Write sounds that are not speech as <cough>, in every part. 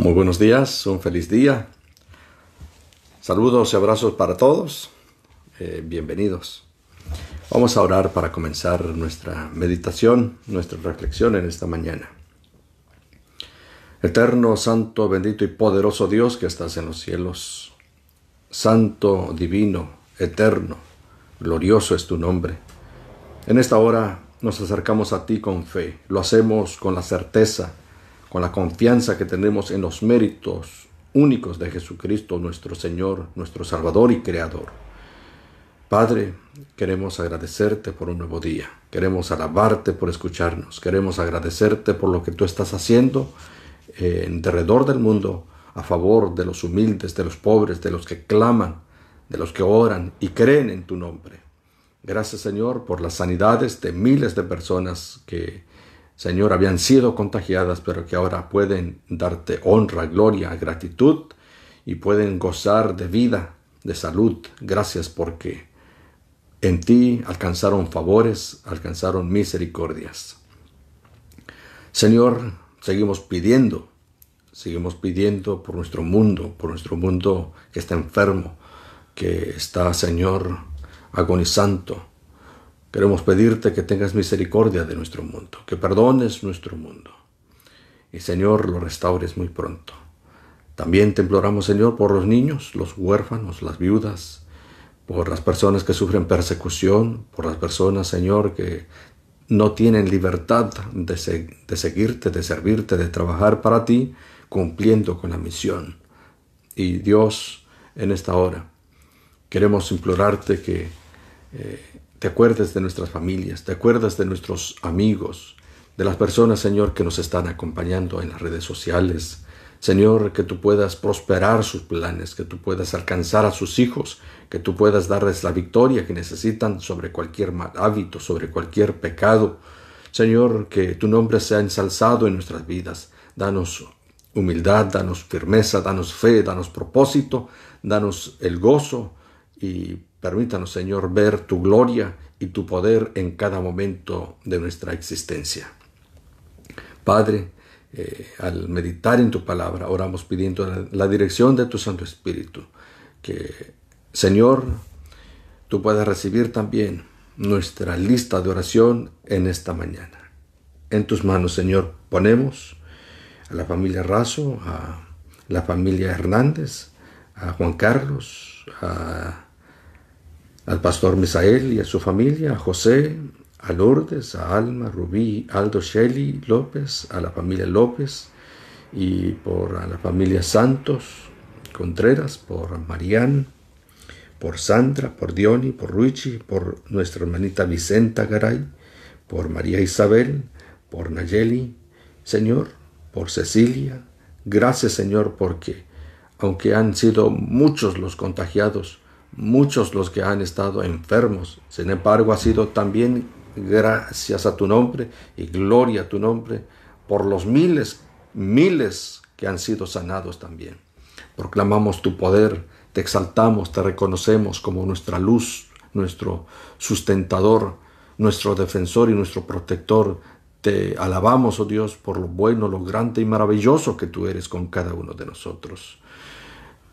Muy buenos días, un feliz día. Saludos y abrazos para todos. Eh, bienvenidos. Vamos a orar para comenzar nuestra meditación, nuestra reflexión en esta mañana. Eterno, santo, bendito y poderoso Dios que estás en los cielos. Santo, divino, eterno, glorioso es tu nombre. En esta hora nos acercamos a ti con fe. Lo hacemos con la certeza con la confianza que tenemos en los méritos únicos de Jesucristo, nuestro Señor, nuestro Salvador y Creador. Padre, queremos agradecerte por un nuevo día, queremos alabarte por escucharnos, queremos agradecerte por lo que tú estás haciendo en derredor del mundo a favor de los humildes, de los pobres, de los que claman, de los que oran y creen en tu nombre. Gracias Señor por las sanidades de miles de personas que Señor, habían sido contagiadas, pero que ahora pueden darte honra, gloria, gratitud y pueden gozar de vida, de salud. Gracias porque en ti alcanzaron favores, alcanzaron misericordias. Señor, seguimos pidiendo, seguimos pidiendo por nuestro mundo, por nuestro mundo que está enfermo, que está, Señor, agonizando, Queremos pedirte que tengas misericordia de nuestro mundo, que perdones nuestro mundo. Y Señor, lo restaures muy pronto. También te imploramos, Señor, por los niños, los huérfanos, las viudas, por las personas que sufren persecución, por las personas, Señor, que no tienen libertad de, seguirte, de servirte, de trabajar para ti, cumpliendo con la misión. Y Dios, en esta hora, queremos implorarte que eh, te acuerdes de nuestras familias, te acuerdas de nuestros amigos, de las personas, Señor, que nos están acompañando en las redes sociales. Señor, que tú puedas prosperar sus planes, que tú puedas alcanzar a sus hijos, que tú puedas darles la victoria que necesitan sobre cualquier mal hábito, sobre cualquier pecado. Señor, que tu nombre sea ensalzado en nuestras vidas. Danos humildad, danos firmeza, danos fe, danos propósito, danos el gozo y Permítanos, Señor, ver tu gloria y tu poder en cada momento de nuestra existencia. Padre, eh, al meditar en tu palabra, oramos pidiendo la, la, dirección de tu Santo Espíritu, que, Señor, tú puedas recibir también nuestra lista de oración en esta mañana. En tus manos, Señor, ponemos a la familia Razo, a la familia Hernández, a Juan Carlos, a al pastor Misael y a su familia, a José, a Lourdes, a Alma, Rubí, Aldo Shelley López, a la familia López y por a la familia Santos Contreras, por Marián, por Sandra, por Diony, por Ruichi, por nuestra hermanita Vicenta Garay, por María Isabel, por Nayeli, Señor, por Cecilia. Gracias Señor porque aunque han sido muchos los contagiados, muchos los que han estado enfermos. Sin embargo, ha sido también gracias a tu nombre y gloria a tu nombre por los miles, miles que han sido sanados también. Proclamamos tu poder, te exaltamos, te reconocemos como nuestra luz, nuestro sustentador, nuestro defensor y nuestro protector. Te alabamos, oh Dios, por lo bueno, lo grande y maravilloso que tú eres con cada uno de nosotros.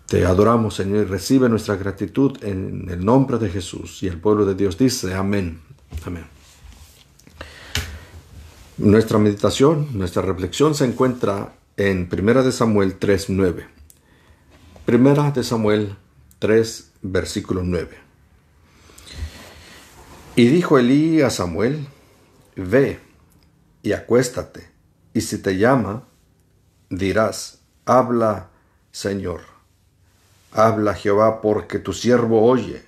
Te adoramos, Señor, y recibe nuestra gratitud en el nombre de Jesús. Y el pueblo de Dios dice, amén. Amén. Nuestra meditación, nuestra reflexión se encuentra en 1 de Samuel 3.9. 1 de Samuel 3, versículo 9. Y dijo Elí a Samuel, ve y acuéstate, y si te llama, dirás, habla, Señor. Habla Jehová porque tu siervo oye.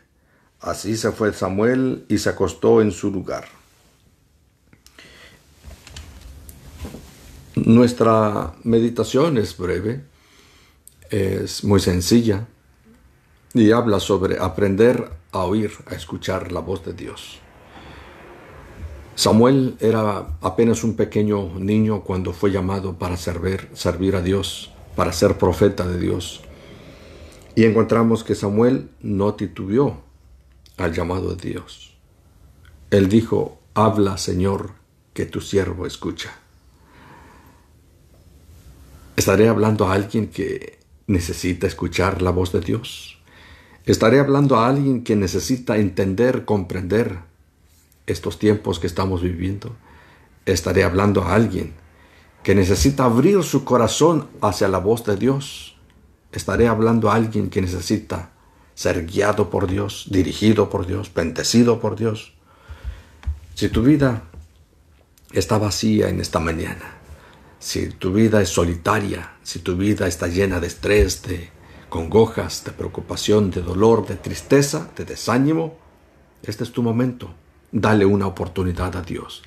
Así se fue Samuel y se acostó en su lugar. Nuestra meditación es breve, es muy sencilla y habla sobre aprender a oír, a escuchar la voz de Dios. Samuel era apenas un pequeño niño cuando fue llamado para servir, servir a Dios, para ser profeta de Dios. Y encontramos que Samuel no titubeó al llamado de Dios. Él dijo, habla Señor, que tu siervo escucha. Estaré hablando a alguien que necesita escuchar la voz de Dios. Estaré hablando a alguien que necesita entender, comprender estos tiempos que estamos viviendo. Estaré hablando a alguien que necesita abrir su corazón hacia la voz de Dios. Estaré hablando a alguien que necesita ser guiado por Dios, dirigido por Dios, bendecido por Dios. Si tu vida está vacía en esta mañana, si tu vida es solitaria, si tu vida está llena de estrés, de congojas, de preocupación, de dolor, de tristeza, de desánimo, este es tu momento. Dale una oportunidad a Dios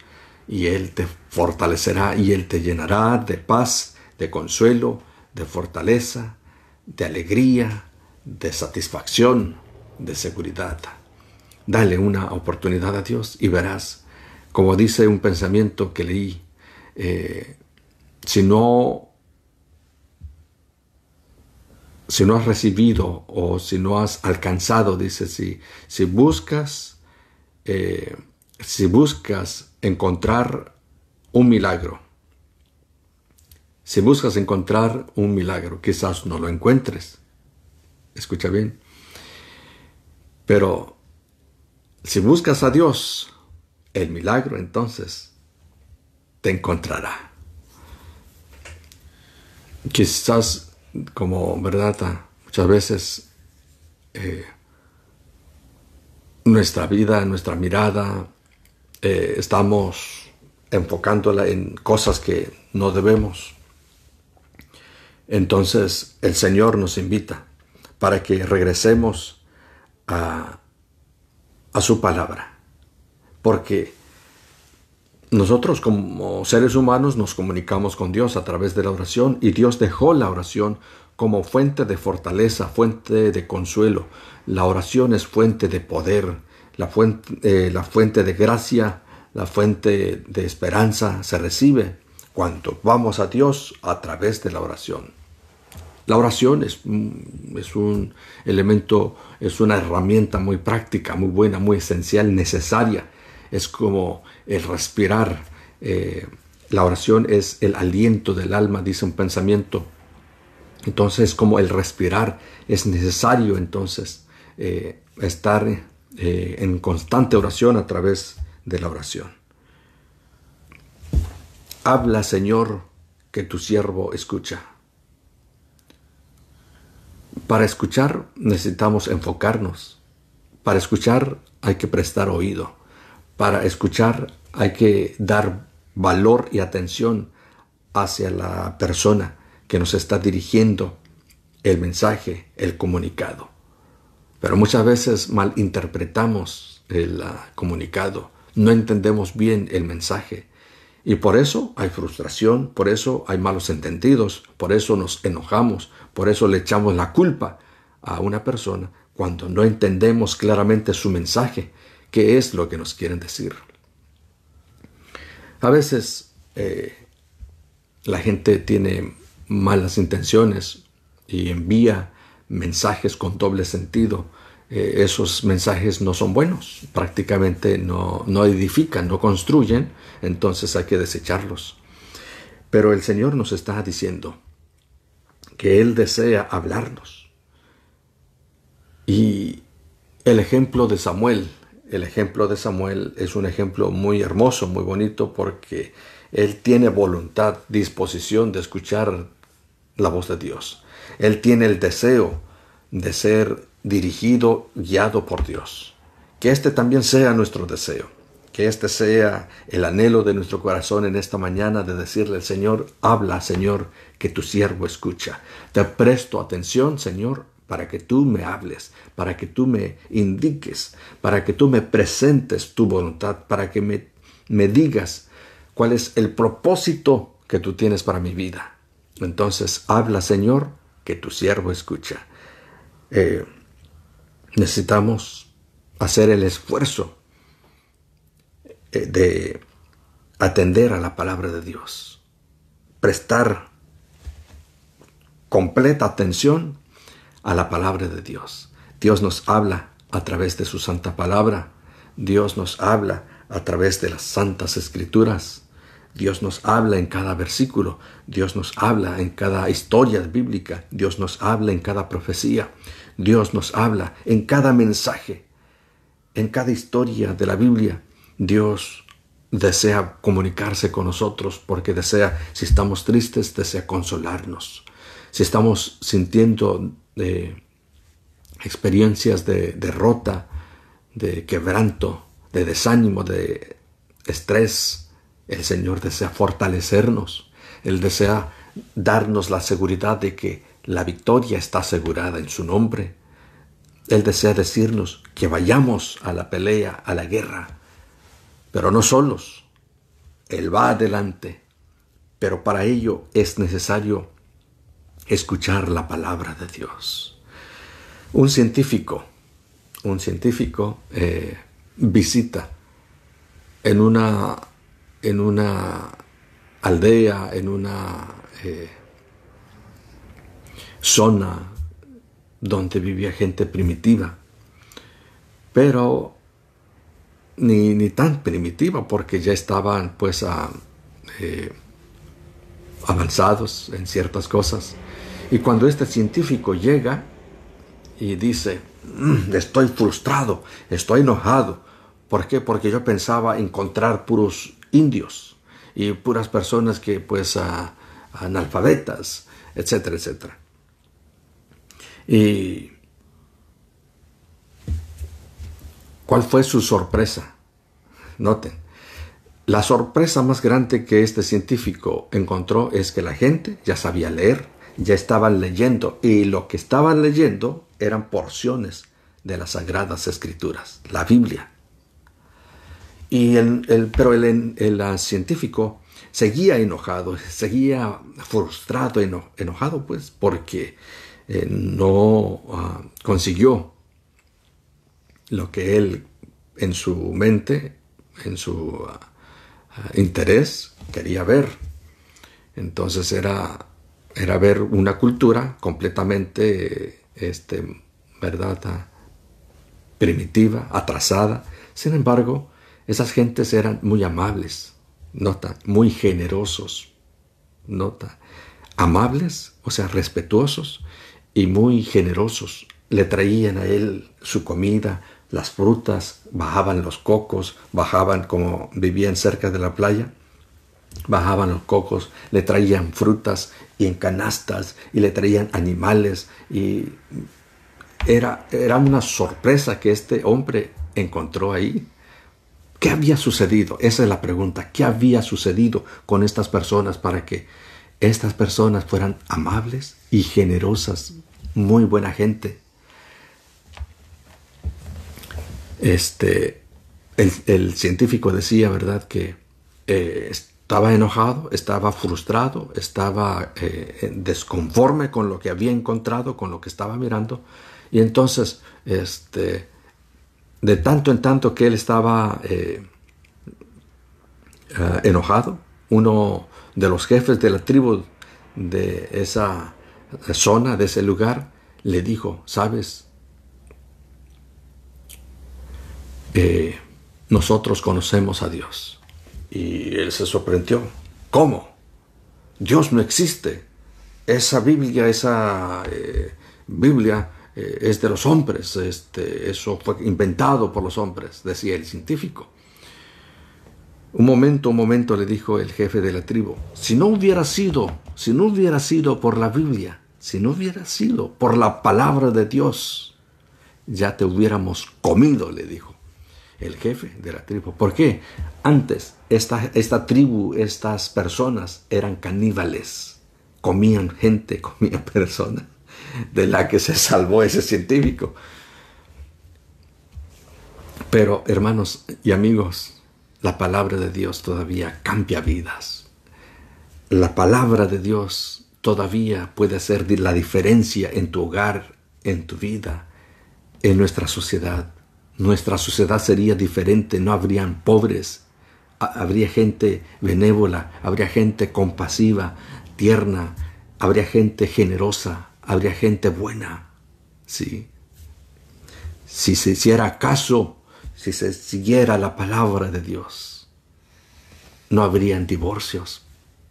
y Él te fortalecerá y Él te llenará de paz, de consuelo, de fortaleza, de alegría, de satisfacción, de seguridad. Dale una oportunidad a Dios y verás, como dice un pensamiento que leí, eh, si no si no has recibido o si no has alcanzado, dice, si, si buscas, eh, si buscas encontrar un milagro, si buscas encontrar un milagro, quizás no lo encuentres. Escucha bien. Pero si buscas a Dios, el milagro entonces te encontrará. Quizás, como verdad, muchas veces eh, nuestra vida, nuestra mirada, eh, estamos enfocándola en cosas que no debemos. Entonces el Señor nos invita para que regresemos a, su palabra. Porque nosotros como seres humanos nos comunicamos con Dios a través de la oración y Dios dejó la oración como fuente de fortaleza, fuente de consuelo. La oración es fuente de poder, la fuente, eh, la fuente de gracia, la fuente de esperanza se recibe cuando vamos a Dios a través de la oración. La oración es, es, un elemento, es una herramienta muy práctica, muy buena, muy esencial, necesaria. Es como el respirar. Eh, la oración es el aliento del alma, dice un pensamiento. Entonces, como el respirar es necesario, entonces, eh, estar eh, en constante oración a través de la oración. Habla, Señor, que tu siervo escucha. Para escuchar necesitamos enfocarnos. Para escuchar hay que prestar oído. Para escuchar hay que dar valor y atención hacia la persona que nos está dirigiendo el mensaje, el comunicado. Pero muchas veces malinterpretamos el ah, comunicado, no entendemos bien el mensaje y por eso hay frustración, por eso hay malos entendidos, por eso nos enojamos, por eso le echamos la culpa a una persona cuando no entendemos claramente su mensaje, qué es lo que nos quieren decir. A veces eh, la gente tiene malas intenciones y envía mensajes con doble sentido. Eh, esos mensajes no son buenos, prácticamente no, no edifican, no construyen, entonces hay que desecharlos. Pero el Señor nos está diciendo que Él desea hablarnos. Y el ejemplo de Samuel, el ejemplo de Samuel es un ejemplo muy hermoso, muy bonito, porque él tiene voluntad, disposición de escuchar la voz de Dios. Él tiene el deseo de ser dirigido, guiado por Dios. Que este también sea nuestro deseo. Que este sea el anhelo de nuestro corazón en esta mañana de decirle al Señor, habla Señor, que tu siervo escucha. Te presto atención, Señor, para que tú me hables, para que tú me indiques, para que tú me presentes tu voluntad, para que me, me digas cuál es el propósito que tú tienes para mi vida. Entonces, habla, Señor, que tu siervo escucha. Eh, necesitamos hacer el esfuerzo eh, de atender a la palabra de Dios, prestar completa atención a la palabra de Dios. Dios nos habla a través de su santa palabra. Dios nos habla a través de las santas escrituras. Dios nos habla en cada versículo, Dios nos habla en cada historia bíblica, Dios nos habla en cada profecía, Dios nos habla en cada mensaje, en cada historia de la Biblia. Dios desea comunicarse con nosotros porque desea, si estamos tristes, desea consolarnos. Si estamos sintiendo eh, experiencias de derrota, de quebranto, de desánimo, de estrés, el Señor desea fortalecernos. Él desea darnos la seguridad de que la victoria está asegurada en su nombre. Él desea decirnos que vayamos a la pelea, a la guerra, pero no solos. Él va adelante, pero para ello es necesario escuchar la palabra de Dios. Un científico, un científico eh, visita en una, en una aldea, en una eh, zona donde vivía gente primitiva, pero ni, ni tan primitiva porque ya estaban pues eh, avanzados en ciertas cosas. Y cuando este científico llega y dice, mm, estoy frustrado, estoy enojado, ¿por qué? Porque yo pensaba encontrar puros indios y puras personas que pues analfabetas, etcétera, etcétera. Y ¿cuál fue su sorpresa? Noten, la sorpresa más grande que este científico encontró es que la gente ya sabía leer, ya estaban leyendo y lo que estaban leyendo eran porciones de las sagradas escrituras, la Biblia. Y el, pero el, el, científico seguía enojado, seguía frustrado, enojado pues, porque eh, no ah, consiguió lo que él en su mente, en su ah, ah, interés, quería ver. Entonces era, era ver una cultura completamente, este, ¿verdad? primitiva, atrasada. Sin embargo, esas gentes eran muy amables, nota, muy generosos, nota, amables, o sea, respetuosos y muy generosos. Le traían a él su comida, las frutas, bajaban los cocos, bajaban como vivían cerca de la playa, bajaban los cocos, le traían frutas y en canastas y le traían animales y era, era una sorpresa que este hombre encontró ahí. ¿Qué había sucedido? Esa es la pregunta. ¿Qué había sucedido con estas personas para que estas personas fueran amables y generosas, muy buena gente. Este, el, científico decía, ¿verdad?, que eh, estaba enojado, estaba frustrado, estaba eh, desconforme con lo que había encontrado, con lo que estaba mirando. Y entonces, este, de tanto en tanto que él estaba eh, enojado, uno de los jefes de la tribu de esa zona, de ese lugar, le dijo, sabes, eh, nosotros conocemos a Dios. Y él se sorprendió. ¿Cómo? Dios no existe. Esa Biblia, esa eh, Biblia eh, es de los hombres. Este, eso fue inventado por los hombres, decía el científico. Un momento, un momento le dijo el jefe de la tribu, si no hubiera sido, si no hubiera sido por la Biblia, si no hubiera sido por la palabra de Dios, ya te hubiéramos comido, le dijo el jefe de la tribu. ¿Por qué? Antes esta, tribu, estas personas eran caníbales, comían gente, <laughs> comían personas, de la que se salvó ese científico. Pero hermanos y amigos, la palabra de Dios todavía cambia vidas. La palabra de Dios todavía puede hacer la diferencia en tu hogar, en tu vida, en nuestra sociedad. Nuestra sociedad sería diferente, no habrían pobres, habría gente benévola, habría gente compasiva, tierna, habría gente generosa, habría gente buena. ¿sí? Si se hiciera caso si se siguiera la palabra de Dios. no habrían divorcios,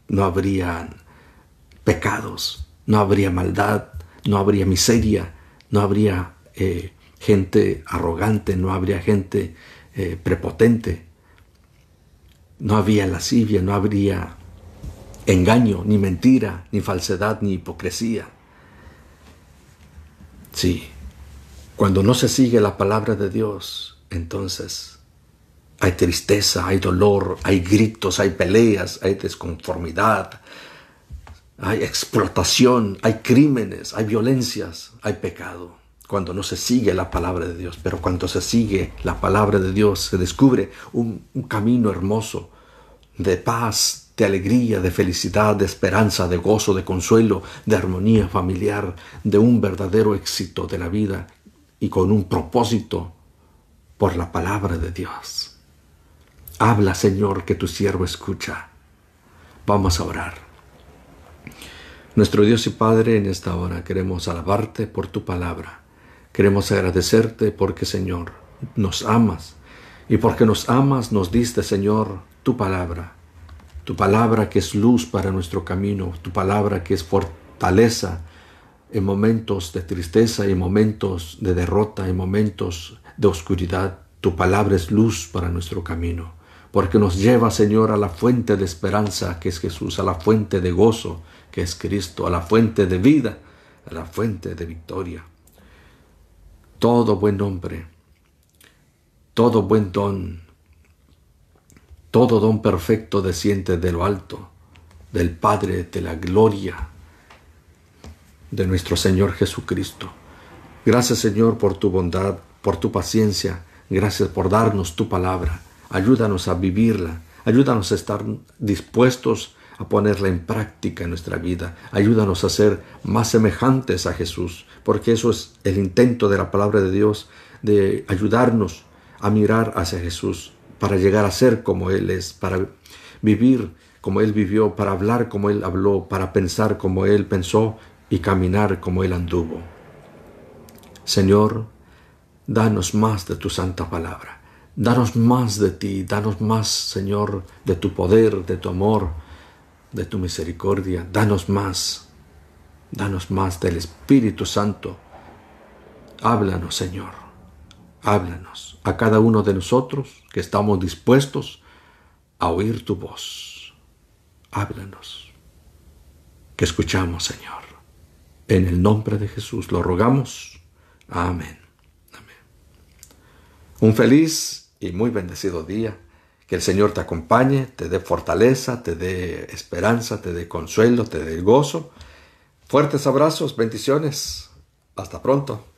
no habrían pecados, no habría maldad, no habría miseria, no habría eh, gente arrogante, no habría gente eh, prepotente, no habría lascivia, no habría engaño, ni mentira, ni falsedad, ni hipocresía. Sí, cuando no se sigue la palabra de Dios, entonces hay tristeza, hay dolor, hay gritos, hay peleas, hay desconformidad, hay explotación, hay crímenes, hay violencias, hay pecado. Cuando no se sigue la palabra de Dios, pero cuando se sigue la palabra de Dios, se descubre un, camino hermoso de paz, de alegría, de felicidad, de esperanza, de gozo, de consuelo, de armonía familiar, de un verdadero éxito de la vida y con un propósito por la palabra de Dios. Habla, Señor, que tu siervo escucha. Vamos a orar. Nuestro Dios y Padre, en esta hora queremos alabarte por tu palabra. Queremos agradecerte porque, Señor, nos amas. Y porque nos amas, nos diste, Señor, tu palabra tu palabra que es luz para nuestro camino, tu palabra que es fortaleza en momentos de tristeza, en momentos de derrota, en momentos de oscuridad. Tu palabra es luz para nuestro camino, porque nos lleva, Señor, a la fuente de esperanza que es Jesús, a la fuente de gozo que es Cristo, a la fuente de vida, a la fuente de victoria. Todo buen hombre, todo buen don, todo don perfecto desciende de lo alto, del Padre de la gloria, de nuestro Señor Jesucristo. Gracias Señor por tu bondad, por tu paciencia, gracias por darnos tu palabra. Ayúdanos a vivirla, ayúdanos a estar dispuestos a ponerla en práctica en nuestra vida. Ayúdanos a ser más semejantes a Jesús, porque eso es el intento de la palabra de Dios, de ayudarnos a mirar hacia Jesús, para llegar a ser como Él es, para vivir como Él vivió, para hablar como Él habló, para pensar como Él pensó y caminar como Él anduvo. Señor, danos más de tu santa palabra. Danos más de ti, danos más, Señor, de tu poder, de tu amor, de tu misericordia. Danos más, danos más del Espíritu Santo. Háblanos, Señor háblanos a cada uno de nosotros que estamos dispuestos a oír tu voz. Háblanos, que escuchamos, Señor. En el nombre de Jesús lo rogamos. Amén. Amén. Un feliz y muy bendecido día. Que el Señor te acompañe, te dé fortaleza, te dé esperanza, te dé consuelo, te dé gozo. Fuertes abrazos, bendiciones. Hasta pronto.